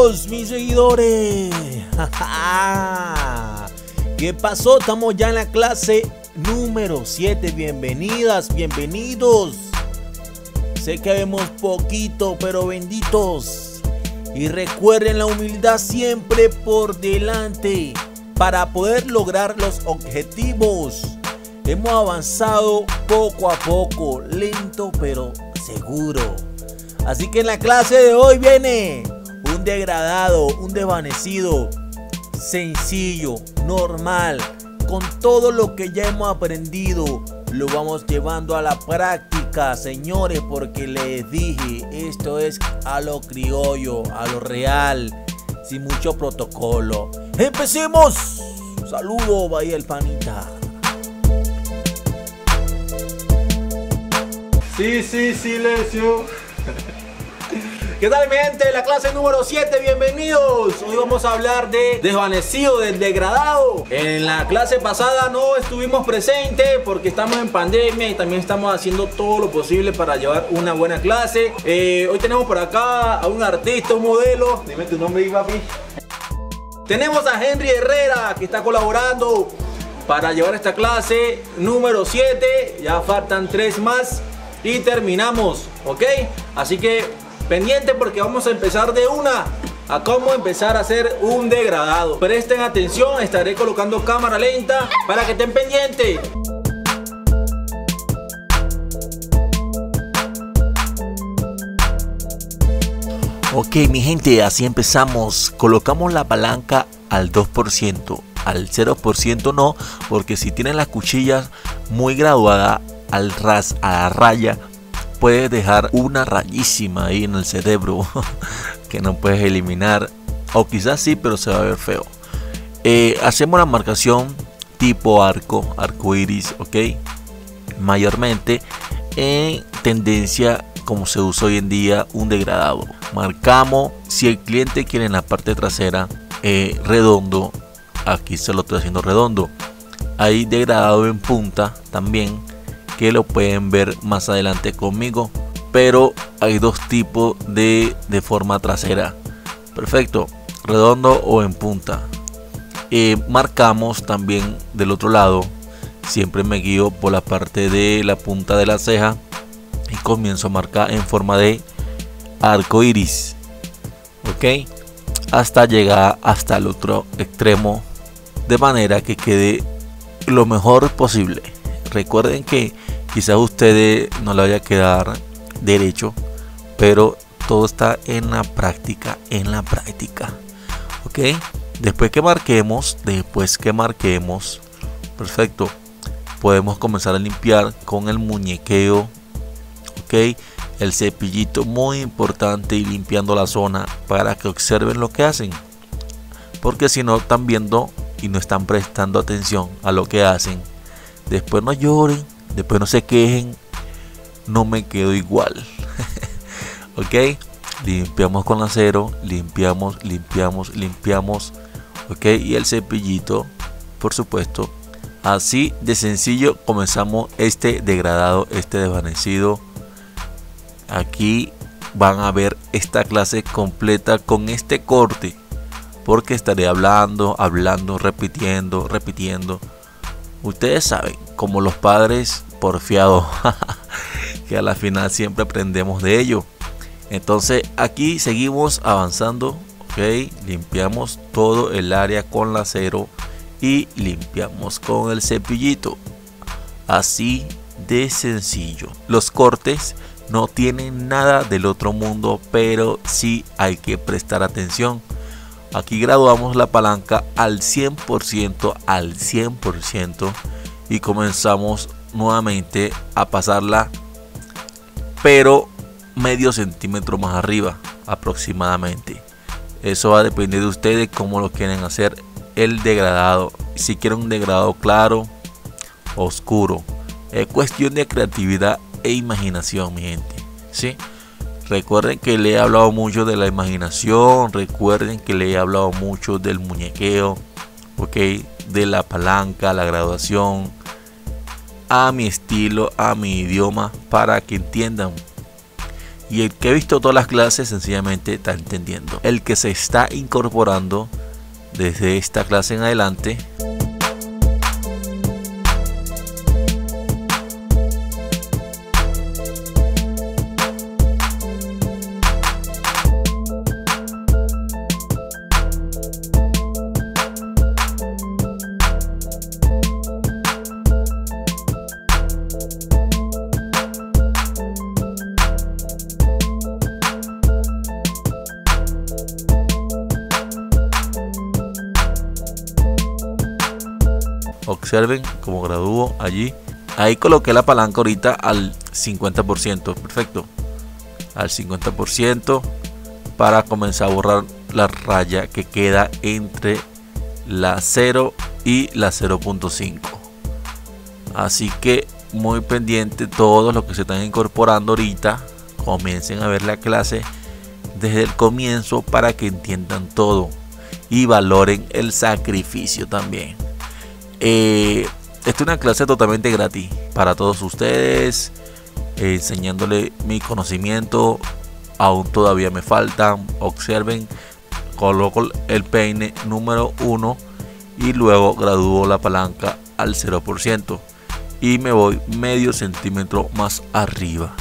¿Qué tal mis pisteros, mis seguidores? ¿Qué pasó? Estamos ya en la clase número 7. Bienvenidas, bienvenidos. Sé que vemos poquito, pero benditos. Y recuerden la humildad siempre por delante para poder lograr los objetivos. Hemos avanzado poco a poco, lento pero seguro. Así que en la clase de hoy viene un degradado, un desvanecido, sencillo, normal, con todo lo que ya hemos aprendido. Lo vamos llevando a la práctica, señores, porque les dije, esto es a lo criollo, a lo real, sin mucho protocolo. ¡Empecemos! Saludo, Bahía el Panita. Sí, sí, silencio. ¿Qué tal mi gente? La clase número 7, bienvenidos. Hoy vamos a hablar de desvanecido, del degradado. En la clase pasada no estuvimos presentes porque estamos en pandemia y también estamos haciendo todo lo posible para llevar una buena clase. Eh, hoy tenemos por acá a un artista, un modelo. Dime tu nombre, papi. Tenemos a Henry Herrera que está colaborando para llevar esta clase número 7. Ya faltan tres más y terminamos, ¿ok? Así que pendiente porque vamos a empezar de una a cómo empezar a hacer un degradado. Presten atención, estaré colocando cámara lenta para que estén pendientes. Ok, mi gente, así empezamos. Colocamos la palanca al 2%. Al 0% no, porque si tienen las cuchillas muy graduadas al ras, a la raya, puedes dejar una rayísima ahí en el cerebro que no puedes eliminar. O quizás sí, pero se va a ver feo. Eh, hacemos la marcación tipo arco, arco iris, ok. Mayormente en tendencia como se usa hoy en día un degradado. Marcamos si el cliente quiere en la parte trasera eh, redondo, aquí se lo estoy haciendo redondo. Hay degradado en punta también que lo pueden ver más adelante conmigo. Pero hay dos tipos de, de forma trasera. Perfecto, redondo o en punta. Eh, marcamos también del otro lado. Siempre me guío por la parte de la punta de la ceja y comienzo a marcar en forma de arco iris. Ok, hasta llegar hasta el otro extremo de manera que quede lo mejor posible. Recuerden que Quizás ustedes no le vaya a quedar derecho, pero todo está en la práctica, en la práctica. ¿Ok? Después que marquemos, después que marquemos, perfecto, podemos comenzar a limpiar con el muñequeo. ¿Ok? El cepillito muy importante y limpiando la zona para que observen lo que hacen. Porque si no están viendo y no están prestando atención a lo que hacen, después no lloren Después no se quejen, no me quedo igual. ok, limpiamos con acero, limpiamos, limpiamos, limpiamos. Ok, y el cepillito, por supuesto. Así de sencillo comenzamos este degradado, este desvanecido. Aquí van a ver esta clase completa con este corte. Porque estaré hablando, hablando, repitiendo, repitiendo Ustedes saben, como los padres porfiados, que a la final siempre aprendemos de ello. Entonces aquí seguimos avanzando, ok, limpiamos todo el área con la acero y limpiamos con el cepillito. Así de sencillo. Los cortes no tienen nada del otro mundo, pero sí hay que prestar atención Aquí graduamos la palanca al 100%, al 100% y comenzamos nuevamente a pasarla, pero medio centímetro más arriba aproximadamente. Eso va a depender de ustedes cómo lo quieren hacer el degradado. Si quieren un degradado claro, oscuro. Es cuestión de creatividad e imaginación, mi gente. ¿sí? Recuerden que le he hablado mucho de la imaginación, recuerden que le he hablado mucho del muñequeo, ok, de la palanca, la graduación, a mi estilo, a mi idioma, para que entiendan. Y el que ha visto todas las clases sencillamente está entendiendo. El que se está incorporando desde esta clase en adelante observen como gradúo allí. Ahí coloqué la palanca ahorita al 50% perfecto. Al 50% para comenzar a borrar la raya que queda entre la 0 y la 0.5 así que muy pendiente todos los que se están incorporando ahorita comiencen a ver la clase desde el comienzo para que entiendan todo y valoren el sacrificio también eh, esta es una clase totalmente gratis para todos ustedes, eh, enseñándole mi conocimiento. Aún todavía me faltan. Observen, coloco el peine número 1 y luego gradúo la palanca al 0% y me voy medio centímetro más arriba.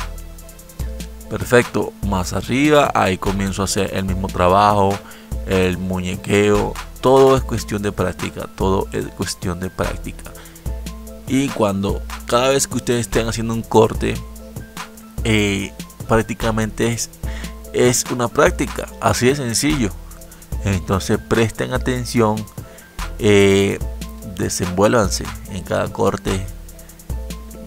Perfecto, más arriba, ahí comienzo a hacer el mismo trabajo, el muñequeo, todo es cuestión de práctica, todo es cuestión de práctica. Y cuando cada vez que ustedes estén haciendo un corte, eh, prácticamente es, es una práctica, así de sencillo. Entonces presten atención, eh, desenvuélvanse en cada corte.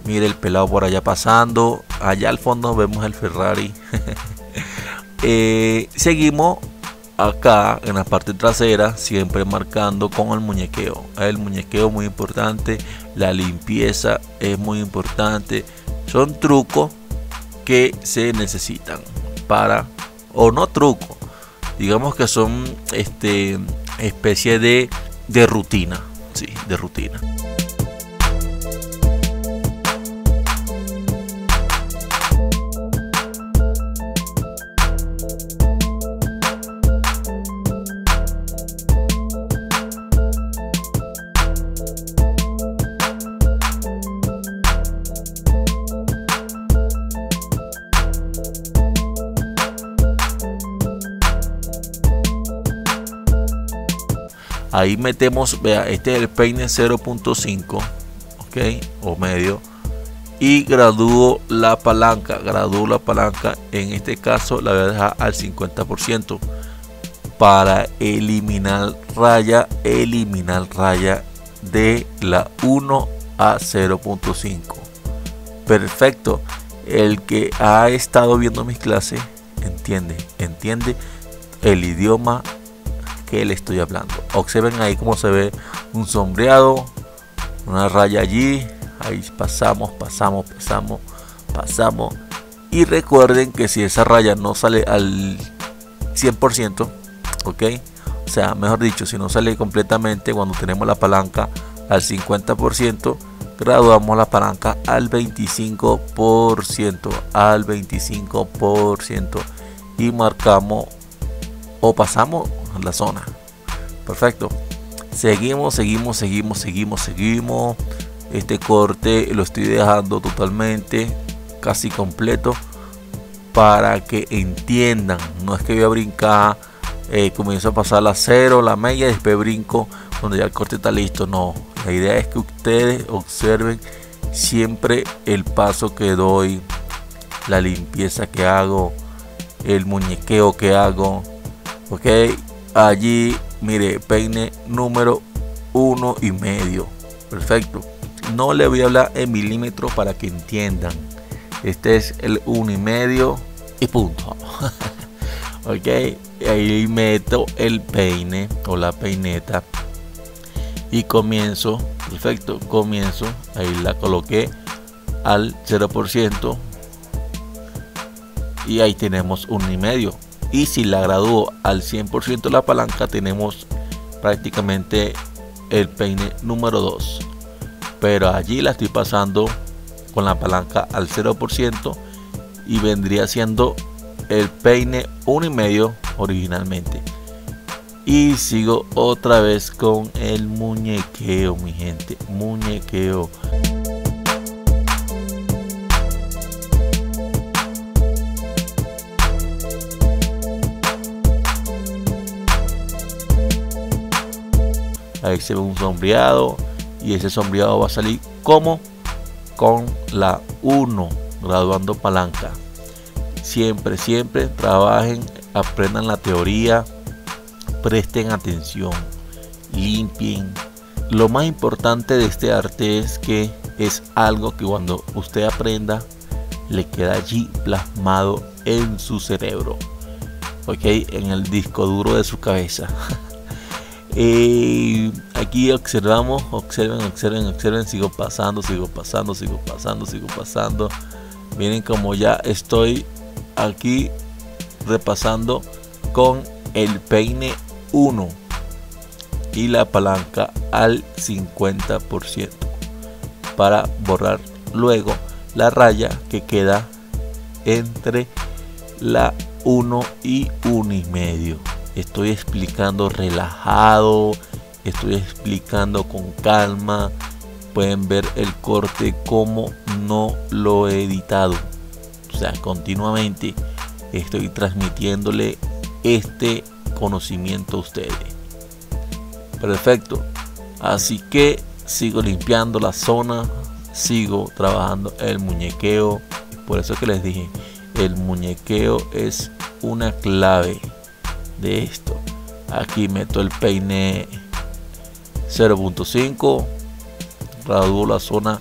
Mire el pelado por allá pasando, allá al fondo vemos el Ferrari. Eh, seguimos acá en la parte trasera siempre marcando con el muñequeo. El muñequeo muy importante la limpieza es muy importante. Son trucos que se necesitan para o no truco digamos que son este especie de de rutina sí de rutina ahí metemos vea este es el peine 0.5 ok o medio y gradúo la palanca gradúo la palanca en este caso la voy a dejar al 50% para eliminar raya eliminar raya de la 1 a 0.5 perfecto. El que ha estado viendo mis clases entiende entiende el idioma le estoy hablando. Observen ahí cómo se ve un sombreado, una raya allí. Ahí pasamos, pasamos, pasamos, pasamos. Y recuerden que si esa raya no sale al 100%, ok, o sea, mejor dicho, si no sale completamente cuando tenemos la palanca al 50%, graduamos la palanca al 25%, al 25% y marcamos o pasamos la zona. Perfecto. Seguimos, seguimos, seguimos, seguimos, seguimos. Este corte lo estoy dejando totalmente, casi completo, para que entiendan. No es que voy a brincar, eh, comienzo a pasar la cero, la media, y después brinco cuando ya el corte está listo. No, la idea es que ustedes observen siempre el paso que doy, la limpieza que hago, el muñequeo que hago. Ok, allí mire peine número uno y medio. Perfecto. No le voy a hablar en milímetros para que entiendan. Este es el uno y medio y punto. Ok ahí meto el peine o la peineta y comienzo perfecto comienzo ahí la coloqué al 0% y ahí tenemos uno y medio y si la gradúo al 100% la palanca tenemos prácticamente el peine número 2 pero allí la estoy pasando con la palanca al 0% y vendría siendo el peine uno y medio originalmente. Y sigo otra vez con el muñequeo mi gente muñequeo ahí se ve un sombreado y ese sombreado va a salir como con la 1 graduando palanca. Siempre siempre trabajen aprendan la teoría presten atención limpien. Lo más importante de este arte es que es algo que cuando usted aprenda le queda allí plasmado en su cerebro ok en el disco duro de su cabeza Eh, aquí observamos, observen, observen, observen, sigo pasando, sigo pasando, sigo pasando, sigo pasando. Miren como ya estoy aquí repasando con el peine 1 y la palanca al 50% para borrar luego la raya que queda entre la 1 y 1 y medio estoy explicando relajado, estoy explicando con calma. Pueden ver el corte como no lo he editado. O sea, continuamente estoy transmitiéndole este conocimiento a ustedes. Perfecto. Así que sigo limpiando la zona, sigo trabajando el muñequeo. Por eso que les dije, el muñequeo es una clave de esto. Aquí meto el peine 0.5 gradúo la zona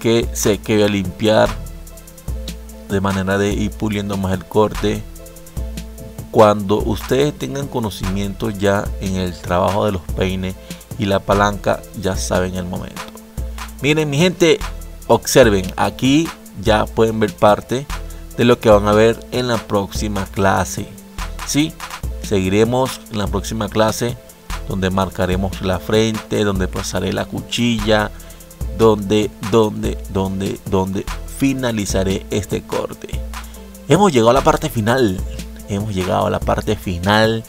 que se quede a limpiar de manera de ir puliendo más el corte. Cuando ustedes tengan conocimiento ya en el trabajo de los peines y la palanca ya saben el momento. Miren mi gente observen aquí ya pueden ver parte de lo que van a ver en la próxima clase ¿sí? Seguiremos en la próxima clase donde marcaremos la frente, donde pasaré la cuchilla, donde, donde, donde, donde finalizaré este corte. Hemos llegado a la parte final. Hemos llegado a la parte final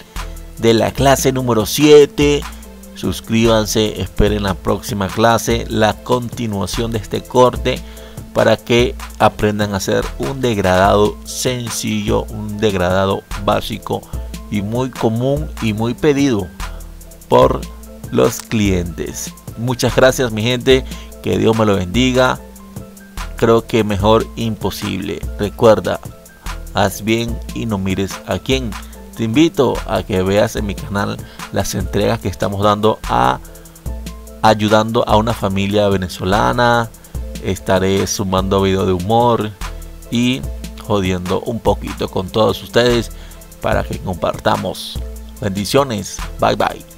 de la clase número 7. Suscríbanse, esperen la próxima clase, la continuación de este corte para que aprendan a hacer un degradado sencillo, un degradado básico y muy común y muy pedido por los clientes. Muchas gracias mi gente, que Dios me lo bendiga. Creo que mejor imposible. Recuerda, haz bien y no mires a quién. Te invito a que veas en mi canal las entregas que estamos dando a ayudando a una familia venezolana. Estaré sumando videos de humor y jodiendo un poquito con todos ustedes para que compartamos. Bendiciones. Bye bye.